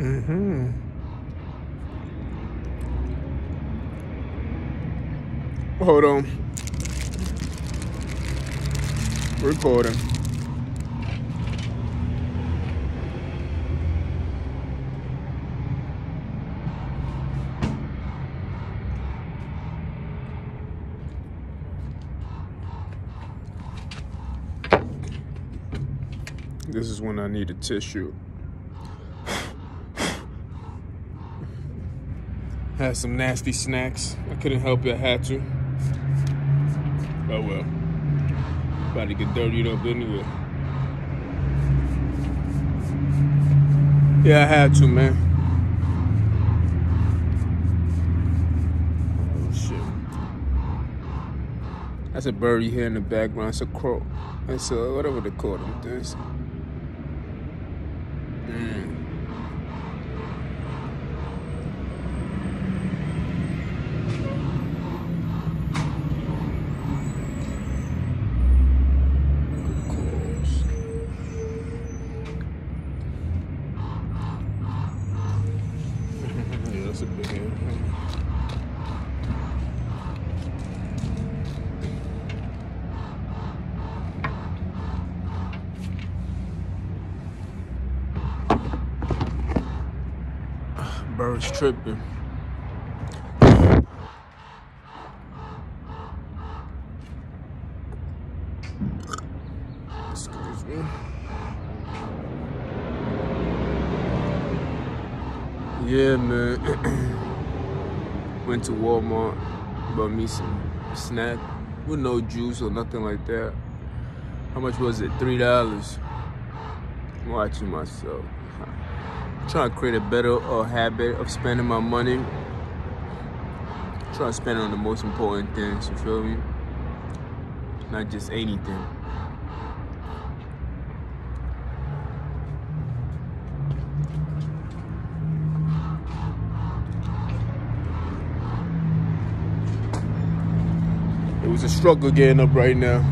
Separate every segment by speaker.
Speaker 1: Mm-hmm. Hold on. Recording. This is when I need a tissue. Had some nasty snacks. I couldn't help it, I had to. Oh well. About to get dirtied up anyway. Yeah, I had to, man. Oh shit. That's a bird you hear in the background. It's a crow. It's a whatever they call them things. Mm. Of course. yeah, that's a big one. Birds tripping. Excuse me. Yeah, man. Went to Walmart, bought me some snack with no juice or nothing like that. How much was it? Three dollars. Watching myself. Trying to create a better uh, habit of spending my money. Trying to spend on the most important things, you feel me? Not just anything. It was a struggle getting up right now.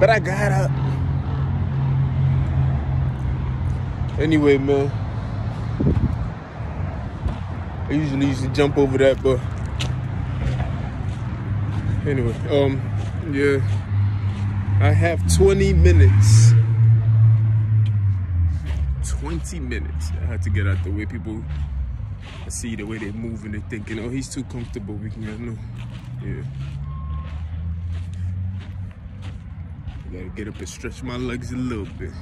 Speaker 1: But I got up. Anyway, man. I usually used to jump over that, but anyway, um, yeah. I have 20 minutes. 20 minutes. I had to get out the way. People I see the way they're moving, they're thinking, oh, he's too comfortable. We can get no. Yeah. I gotta get up and stretch my legs a little bit.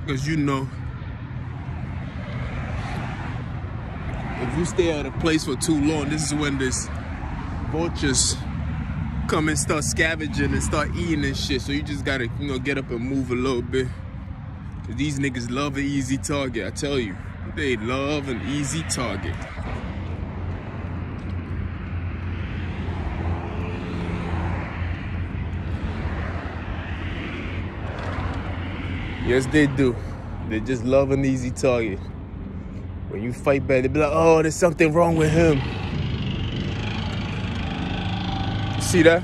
Speaker 1: Because you know, if you stay at a place for too long, this is when this vultures come and start scavenging and start eating and shit. So you just gotta, you know, get up and move a little bit. Cause these niggas love an easy target, I tell you. They love an easy target. Yes, they do. They just love an easy target. When you fight back, they be like, oh, there's something wrong with him. See that?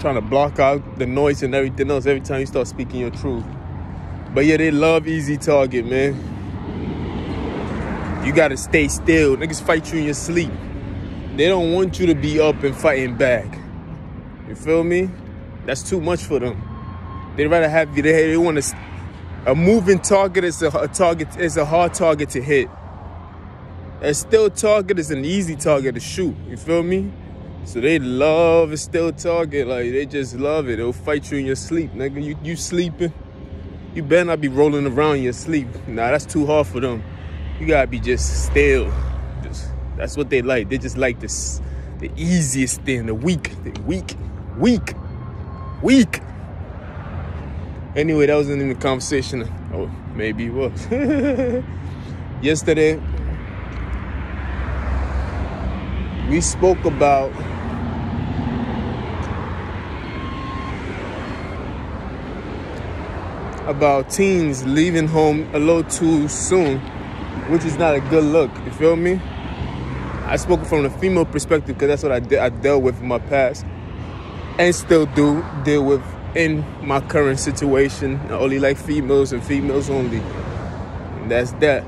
Speaker 1: Trying to block out the noise and everything else every time you start speaking your truth. But yeah, they love easy target, man. You gotta stay still. Niggas fight you in your sleep. They don't want you to be up and fighting back. You feel me? That's too much for them. They'd rather have you. They, they want to. A moving target is a, a target is a hard target to hit. A still target is an easy target to shoot. You feel me? So they love a still target. Like they just love it. They'll fight you in your sleep, nigga. You you sleeping? You better not be rolling around in your sleep. Nah, that's too hard for them. You gotta be just still. Just, that's what they like. They just like this, the easiest thing, the weak, the weak, weak, weak. Anyway, that wasn't in the conversation. Oh, maybe it was. Yesterday, we spoke about about teens leaving home a little too soon, which is not a good look. You feel me? I spoke from the female perspective because that's what I, de- I dealt with in my past and still do deal with in my current situation. I only like females and females only. And that's that.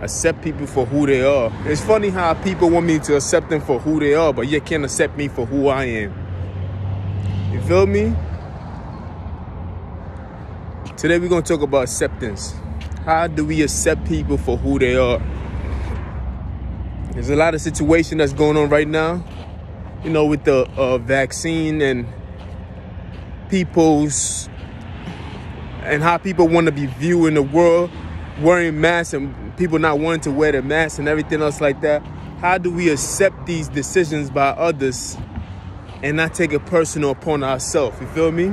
Speaker 1: Accept people for who they are. It's funny how people want me to accept them for who they are, but you can't accept me for who I am. You feel me? Today we're gonna talk about acceptance. How do we accept people for who they are? There's a lot of situation that's going on right now, you know, with the uh, vaccine and people's and how people want to be viewed in the world, wearing masks and people not wanting to wear the mask and everything else like that. How do we accept these decisions by others and not take it personal upon ourselves? You feel me?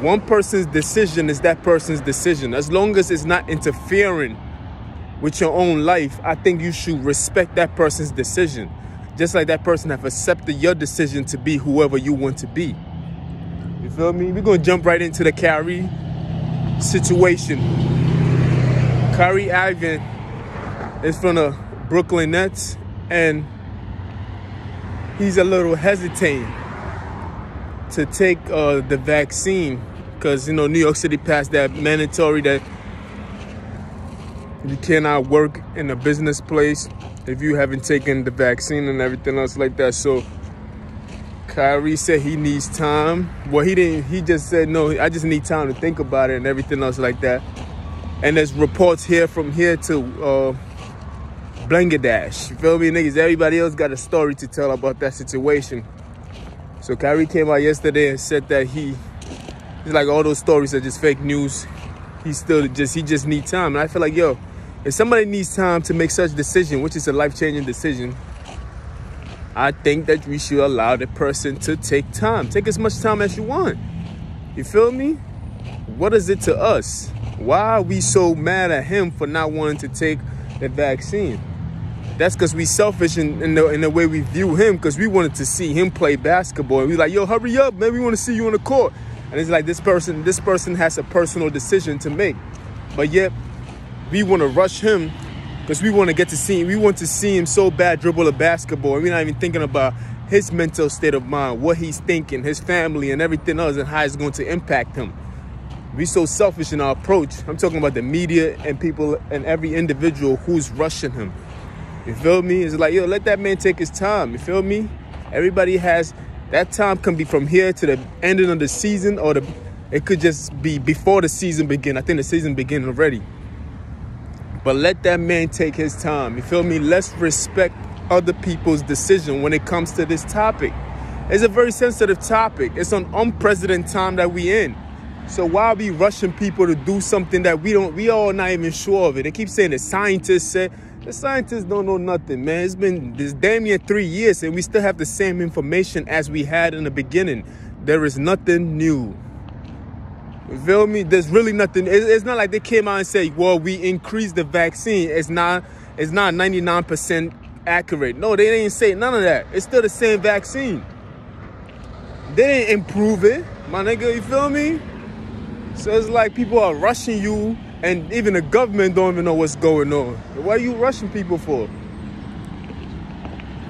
Speaker 1: One person's decision is that person's decision. As long as it's not interfering with your own life, I think you should respect that person's decision. Just like that person have accepted your decision to be whoever you want to be. You feel me? We're gonna jump right into the Kyrie situation. Kyrie Irving is from the Brooklyn Nets, and he's a little hesitant to take uh, the vaccine because you know New York City passed that mandatory that you cannot work in a business place if you haven't taken the vaccine and everything else like that. So Kyrie said he needs time. Well, he didn't. He just said no. I just need time to think about it and everything else like that. And there's reports here from here to uh, Bangladesh. You feel me, niggas? Everybody else got a story to tell about that situation. So Kyrie came out yesterday and said that he, he's like all those stories are just fake news. He still just, he just needs time. And I feel like, yo, if somebody needs time to make such decision, which is a life-changing decision, I think that we should allow the person to take time. Take as much time as you want. You feel me? What is it to us? Why are we so mad at him for not wanting to take the vaccine? that's because we selfish in, in, the, in the way we view him because we wanted to see him play basketball. And we like, yo, hurry up, man. We want to see you on the court. And it's like this person, this person has a personal decision to make. But yet we want to rush him because we want to get to see him. We want to see him so bad dribble a basketball. And we're not even thinking about his mental state of mind, what he's thinking, his family and everything else and how it's going to impact him. We so selfish in our approach. I'm talking about the media and people and every individual who's rushing him. You feel me? It's like, yo, let that man take his time. You feel me? Everybody has that time can be from here to the ending of the season or the it could just be before the season begin. I think the season begin already. But let that man take his time. You feel me? Let's respect other people's decision when it comes to this topic. It's a very sensitive topic. It's an unprecedented time that we in. So why are we rushing people to do something that we don't, we all not even sure of it? They keep saying the scientists said, the scientists don't know nothing, man. It's been this damn near three years and we still have the same information as we had in the beginning. There is nothing new. You feel me? There's really nothing. It's not like they came out and said, well, we increased the vaccine. It's not, it's not 99% accurate. No, they didn't say none of that. It's still the same vaccine. They didn't improve it, my nigga. You feel me? So it's like people are rushing you and even the government don't even know what's going on. What are you rushing people for?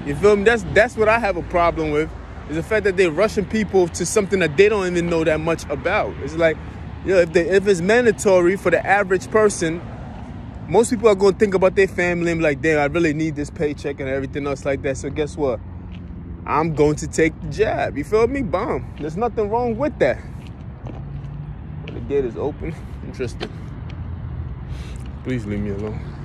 Speaker 1: You feel me? That's that's what I have a problem with. Is the fact that they're rushing people to something that they don't even know that much about. It's like, you know, if they, if it's mandatory for the average person, most people are going to think about their family and be like, damn, I really need this paycheck and everything else like that. So guess what? I'm going to take the jab. You feel me? Bomb. There's nothing wrong with that. The gate is open. Interesting. Please leave me alone.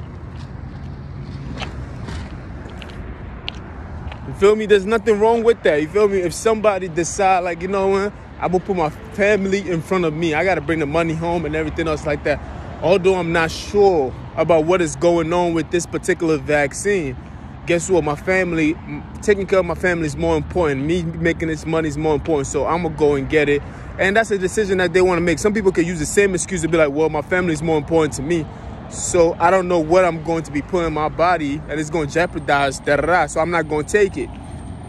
Speaker 1: You feel me? There's nothing wrong with that. You feel me? If somebody decide, like, you know what? I'm gonna put my family in front of me. I gotta bring the money home and everything else like that. Although I'm not sure about what is going on with this particular vaccine, guess what? My family, taking care of my family is more important. Me making this money is more important. So I'm gonna go and get it. And that's a decision that they want to make. Some people can use the same excuse to be like, well, my family is more important to me. So I don't know what I'm going to be putting in my body and it's going to jeopardize da. So I'm not going to take it.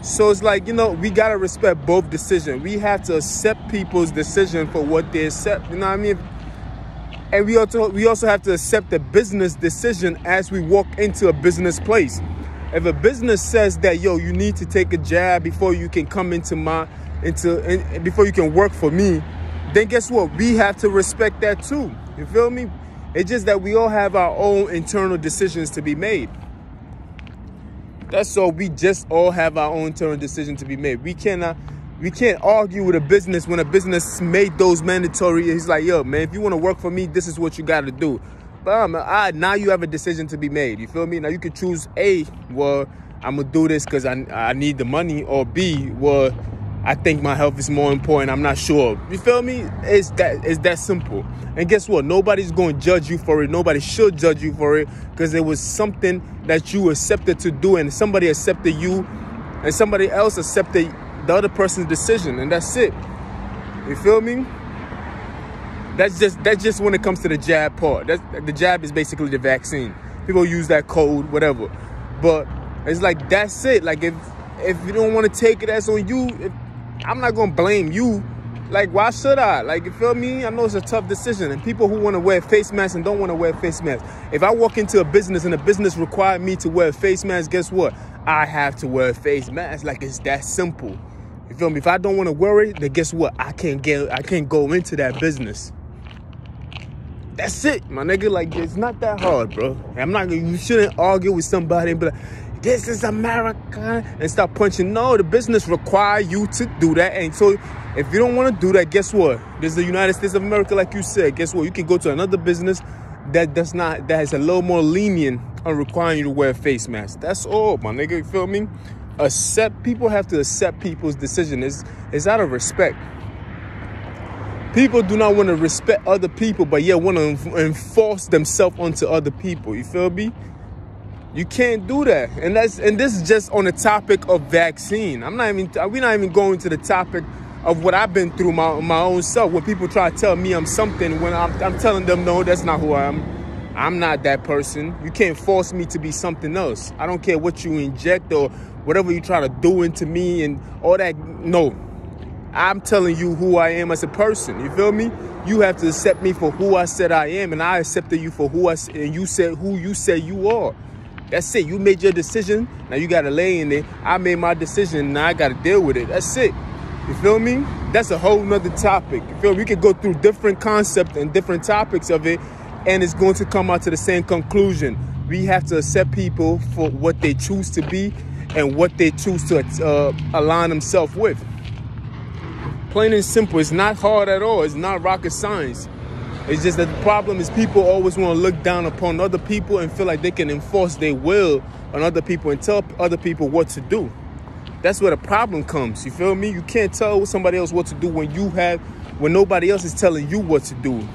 Speaker 1: So it's like, you know, we got to respect both decisions. We have to accept people's decision for what they accept. You know what I mean? And we also, we also have to accept the business decision as we walk into a business place. If a business says that, yo, you need to take a jab before you can come into my into in, before you can work for me, then guess what? We have to respect that too. You feel me? It's just that we all have our own internal decisions to be made. That's all. We just all have our own internal decision to be made. We cannot we can't argue with a business when a business made those mandatory. He's like, yo, man, if you want to work for me, this is what you got to do. But um, I, now you have a decision to be made. You feel me? Now you can choose A, well, I'm gonna do this because I, I need the money, or B, well, I think my health is more important. I'm not sure. You feel me? It's that it's that simple. And guess what? Nobody's going to judge you for it. Nobody should judge you for it because it was something that you accepted to do, and somebody accepted you, and somebody else accepted the other person's decision, and that's it. You feel me? That's just that's just when it comes to the jab part. That's, the jab is basically the vaccine. People use that code, whatever. But it's like that's it. Like if if you don't want to take it, that's on you. If, I'm not gonna blame you. Like why should I? Like you feel me? I know it's a tough decision, and people who want to wear face masks and don't want to wear face masks. If I walk into a business and a business required me to wear face mask, guess what? I have to wear face mask. Like it's that simple. You feel me? If I don't want to worry, then guess what? I can't get I can't go into that business. That's it, my nigga. Like it's not that hard, bro. I'm not you shouldn't argue with somebody be like, this is America and stop punching. No, the business require you to do that. And so if you don't want to do that, guess what? There's the United States of America, like you said. Guess what? You can go to another business that does not that has a little more lenient on requiring you to wear a face mask. That's all, my nigga. You feel me? accept people have to accept people's decision is is out of respect people do not want to respect other people but yet want to enforce themselves onto other people you feel me you can't do that and that's and this is just on the topic of vaccine i'm not even we're not even going to the topic of what i've been through my, my own self when people try to tell me i'm something when I'm, I'm telling them no that's not who i am i'm not that person you can't force me to be something else i don't care what you inject or whatever you try to do into me and all that. No, I'm telling you who I am as a person. You feel me? You have to accept me for who I said I am, and I accepted you for who I and you said who you said you are. That's it. You made your decision. Now you gotta lay in it. I made my decision. Now I gotta deal with it. That's it. You feel me? That's a whole nother topic. You feel me? We could go through different concepts and different topics of it, and it's going to come out to the same conclusion. We have to accept people for what they choose to be and what they choose to uh, align themselves with. Plain and simple, it's not hard at all. It's not rocket science. It's just that the problem is people always want to look down upon other people and feel like they can enforce their will on other people and tell other people what to do. That's where the problem comes. You feel me? You can't tell somebody else what to do when you have, when nobody else is telling you what to do.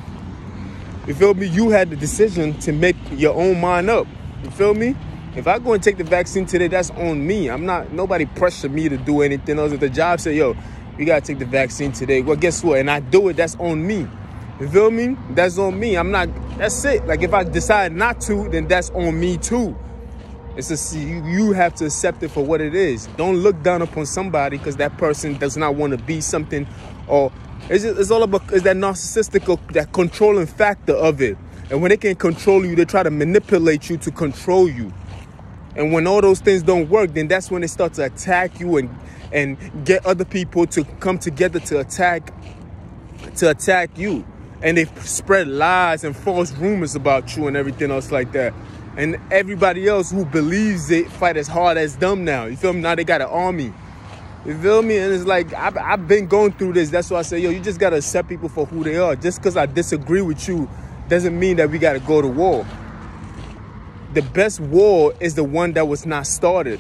Speaker 1: You feel me? You had the decision to make your own mind up. You feel me? If I go and take the vaccine today, that's on me. I'm not, nobody pressured me to do anything else. If the job said, yo, you gotta take the vaccine today, well, guess what? And I do it, that's on me. You feel me? That's on me. I'm not, that's it. Like if I decide not to, then that's on me too. It's a, you, have to accept it for what it is. Don't look down upon somebody because that person does not want to be something or it's, just, it's all about is that narcissistic, that controlling factor of it. And when they can control you, they try to manipulate you to control you. And when all those things don't work, then that's when they start to attack you and and get other people to come together to attack to attack you. And they spread lies and false rumors about you and everything else like that. And everybody else who believes it fight as hard as them now. You feel me? Now they got an army. You feel me? And it's like, I've, I've been going through this. That's why I say, yo, you just got to accept people for who they are. Just because I disagree with you doesn't mean that we got to go to war the best war is the one that was not started.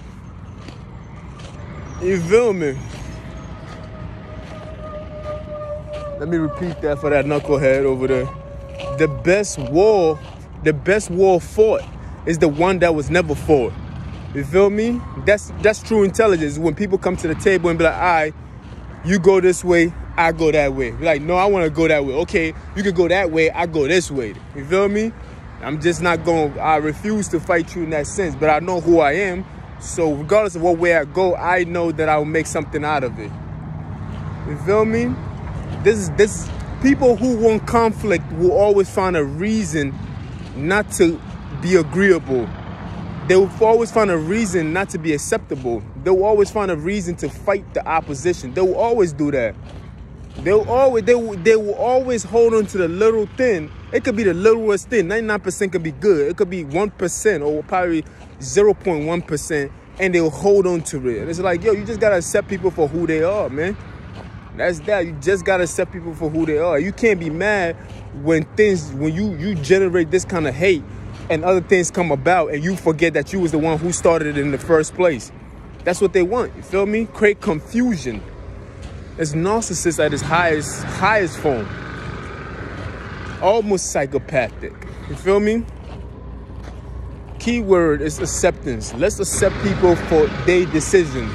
Speaker 1: You feel me? Let me repeat that for that knucklehead over there. The best war, the best war fought is the one that was never fought. You feel me? That's that's true intelligence. When people come to the table and be like, all right, you go this way, I go that way. You're like, no, I want to go that way. Okay, you can go that way, I go this way. You feel me? I'm just not going, I refuse to fight you in that sense, but I know who I am. So regardless of what way I go, I know that I will make something out of it. You feel me? This is this people who want conflict will always find a reason not to be agreeable. They will always find a reason not to be acceptable. They'll always find a reason to fight the opposition. They will always do that. They'll always they will, they will always hold on to the little thing. It could be the littlest thing. 99% could be good. It could be 1% or probably 0.1% and they'll hold on to it. And it's like, yo, you just gotta accept people for who they are, man. That's that. You just gotta accept people for who they are. You can't be mad when things when you you generate this kind of hate and other things come about and you forget that you was the one who started it in the first place. That's what they want. You feel me? Create confusion. It's narcissist at its highest highest form. Almost psychopathic. You feel me? Key word is acceptance. Let's accept people for their decision.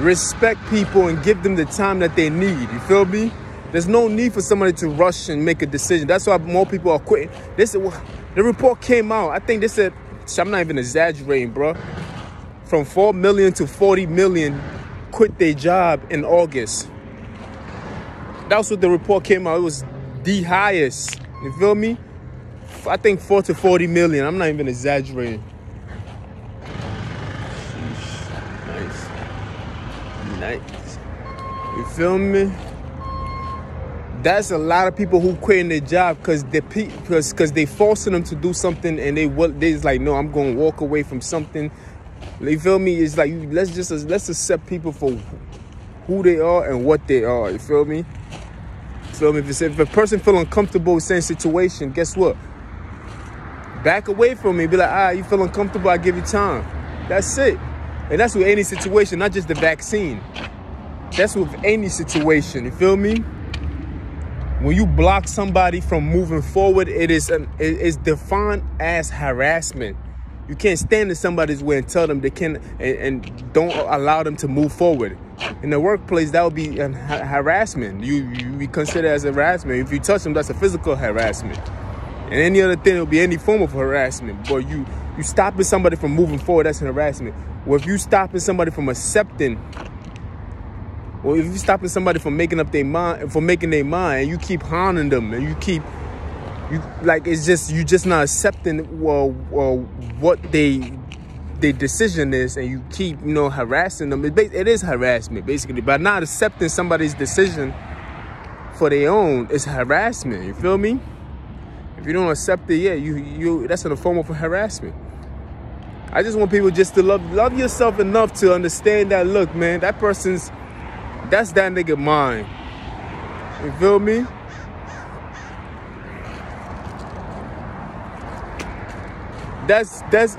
Speaker 1: Respect people and give them the time that they need. You feel me? There's no need for somebody to rush and make a decision. That's why more people are quitting. This is the report came out. I think they said I'm not even exaggerating, bro. From 4 million to 40 million quit their job in August. That's what the report came out. It was the highest. You feel me? I think 4 to 40 million. I'm not even exaggerating. Feel me? That's a lot of people who quitting their job because they because because they forcing them to do something and they what they just like no I'm going to walk away from something. You feel me? It's like let's just let's accept people for who they are and what they are. You feel me? feel me? If, if a person feel uncomfortable with same situation, guess what? Back away from me. Be like, ah, you feel uncomfortable, I give you time. That's it. And that's with any situation, not just the vaccine. That's with any situation. You feel me? When you block somebody from moving forward, it is an it is defined as harassment. You can't stand in somebody's way and tell them they can and, and don't allow them to move forward. In the workplace, that would be an ha harassment. You you be considered as harassment. If you touch them, that's a physical harassment. And any other thing, it will be any form of harassment. But you you stopping somebody from moving forward, that's an harassment. Or if you stopping somebody from accepting, or if you're stopping somebody from making up their mind, from making their mind, you keep harming them, and you keep you like it's just you just not accepting well, well what they their decision is and you keep you know harassing them. It, it is harassment basically. By not accepting somebody's decision for their own it's harassment you feel me? If you don't accept it yeah you you that's a form of harassment. I just want people just to love love yourself enough to understand that look man that person's that's that nigga mind. You feel me? That's that's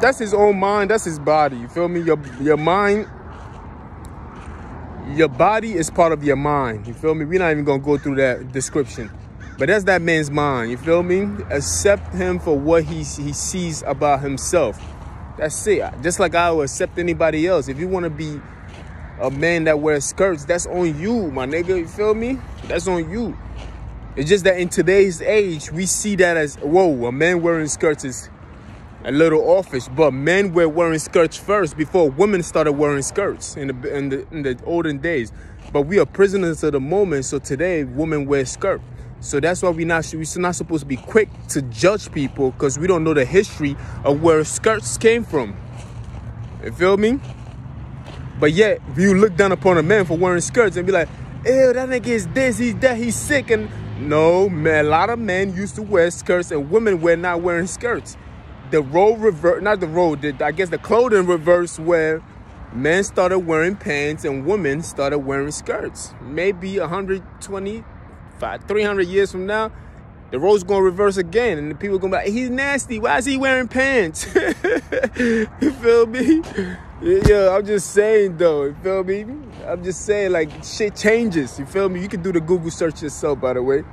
Speaker 1: that's his own mind that's his body you feel me? Your your mind your body is part of your mind you feel me? We're not even gonna go through that description. But that's that man's mind you feel me? Accept him for what he he sees about himself. That's it. Just like i would accept anybody else. If you want to be a man that wears skirts that's on you my nigga you feel me that's on you it's just that in today's age we see that as whoa a man wearing skirts is a little offish, but men were wearing skirts first before women started wearing skirts in the in the in the olden days. But we are prisoners of the moment, so today women wear skirt. So that's why we not we're not supposed to be quick to judge people because we don't know the history of where skirts came from. You feel me? But yet you look down upon a man for wearing skirts and be like, ew, that nigga is this, he's that, he's sick. And no, man, a lot of men used to wear skirts and women were not wearing skirts the role reverse, not the role, the, I guess the clothing reverse where men started wearing pants and women started wearing skirts. Maybe 120, 300 years from now, the role's gonna reverse again, and the people gonna be like, "He's nasty. Why is he wearing pants?" you feel me? Yeah, I'm just saying though. You feel me? I'm just saying like shit changes. You feel me? You can do the Google search yourself, by the way.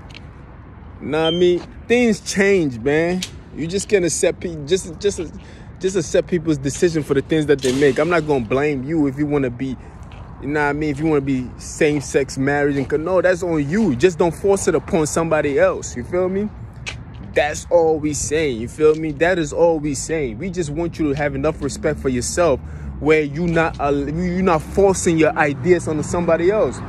Speaker 1: Nah, I mean things change, man. You just can accept just just just accept people's decision for the things that they make. I'm not gonna blame you if you want to be, you know what I mean. If you want to be same-sex marriage and no, that's on you. Just don't force it upon somebody else. You feel me? That's all we saying. You feel me? That is all we saying. We just want you to have enough respect for yourself, where you not uh, you not forcing your ideas onto somebody else.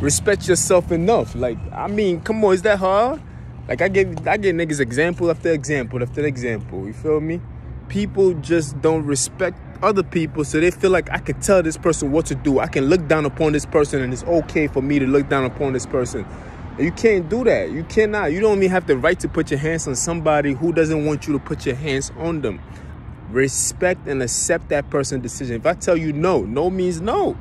Speaker 1: Respect yourself enough. Like I mean, come on, is that hard? Like I give I give niggas example after example after example. You feel me? People just don't respect other people so they feel like I can tell this person what to do. I can look down upon this person and it's okay for me to look down upon this person. You can't do that. You cannot. You don't even have the right to put your hands on somebody who doesn't want you to put your hands on them. Respect and accept that person's decision. If I tell you no, no means no.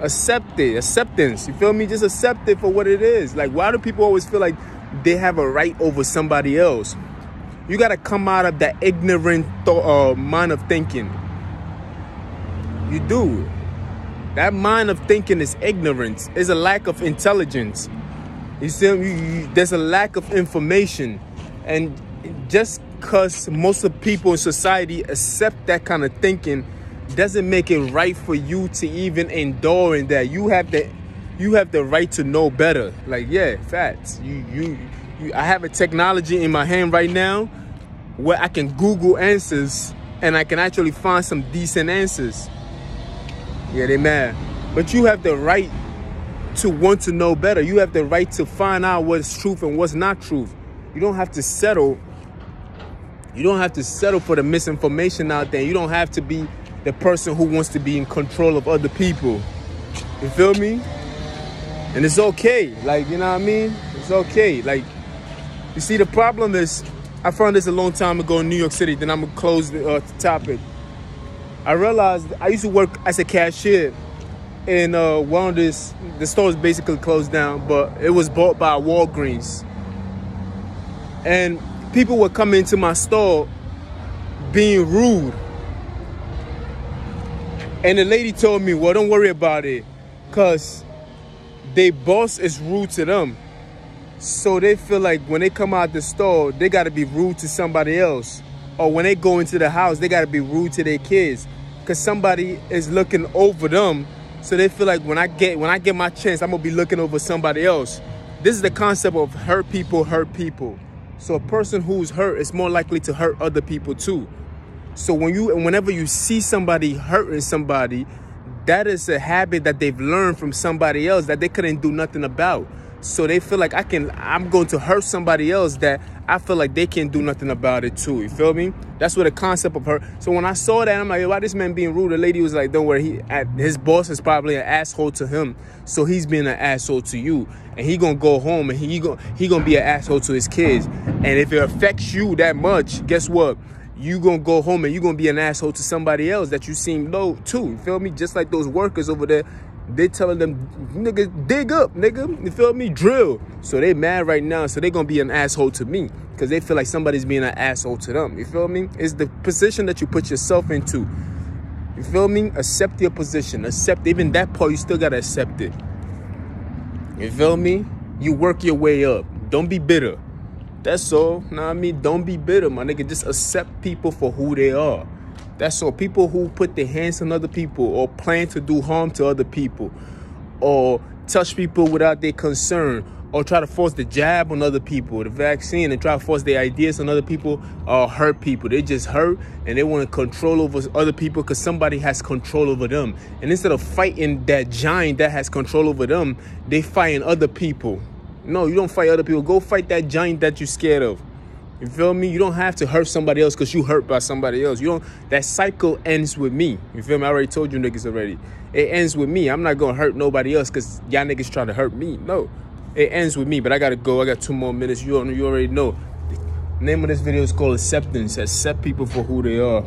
Speaker 1: Accept it. Acceptance. You feel me? Just accept it for what it is. Like, why do people always feel like they have a right over somebody else? You got to come out of that ignorant uh, mind of thinking. You do. That mind of thinking is ignorance. It's a lack of intelligence. You see, you, you, there's a lack of information, and just because most of the people in society accept that kind of thinking, doesn't make it right for you to even endure in that. You have the, you have the right to know better. Like, yeah, facts. You, you, you. I have a technology in my hand right now where I can Google answers and I can actually find some decent answers. Yeah, they mad. But you have the right to want to know better. You have the right to find out what's truth and what's not truth. You don't have to settle. You don't have to settle for the misinformation out there. You don't have to be the person who wants to be in control of other people. You feel me? And it's okay. Like, you know what I mean? It's okay. Like, you see, the problem is, I found this a long time ago in New York City. Then I'm going to close the uh, topic. I realized I used to work as a cashier in uh, one of this, The store is basically closed down, but it was bought by Walgreens. And people would come into my store being rude. And the lady told me, well, don't worry about it, because their boss is rude to them. So they feel like when they come out the store, they got to be rude to somebody else. Or when they go into the house, they got to be rude to their kids. Because somebody is looking over them so they feel like when I get when I get my chance, I'm gonna be looking over somebody else. This is the concept of hurt people hurt people. So a person who's hurt is more likely to hurt other people too. So when you and whenever you see somebody hurting somebody, that is a habit that they've learned from somebody else that they couldn't do nothing about. So they feel like I can I'm going to hurt somebody else that I feel like they can't do nothing about it too. You feel me? That's what the concept of her. So when I saw that, I'm like, why this man being rude? The lady was like, don't worry. He, at his boss is probably an asshole to him, so he's being an asshole to you, and he gonna go home and he gonna he gonna be an asshole to his kids. And if it affects you that much, guess what? You gonna go home and you gonna be an asshole to somebody else that you seem low too. You feel me? Just like those workers over there they telling them, nigga, dig up, nigga. You feel me? Drill. So they mad right now. So they gonna be an asshole to me. Because they feel like somebody's being an asshole to them. You feel me? It's the position that you put yourself into. You feel me? Accept your position. Accept even that part, you still gotta accept it. You feel me? You work your way up. Don't be bitter. That's all. Know what I mean? Don't be bitter, my nigga. Just accept people for who they are. That's all. People who put their hands on other people or plan to do harm to other people or touch people without their concern or try to force the jab on other people, the vaccine, and try to force their ideas on other people or hurt people. They just hurt and they want to control over other people because somebody has control over them. And instead of fighting that giant that has control over them, they fighting other people. No, you don't fight other people. Go fight that giant that you're scared of. You feel me? You don't have to hurt somebody else because you hurt by somebody else. You don't. That cycle ends with me. You feel me? I already told you niggas already. It ends with me. I'm not gonna hurt nobody else because y'all niggas trying to hurt me. No, it ends with me. But I gotta go. I got two more minutes. You you already know. The name of this video is called acceptance. Accept people for who they are.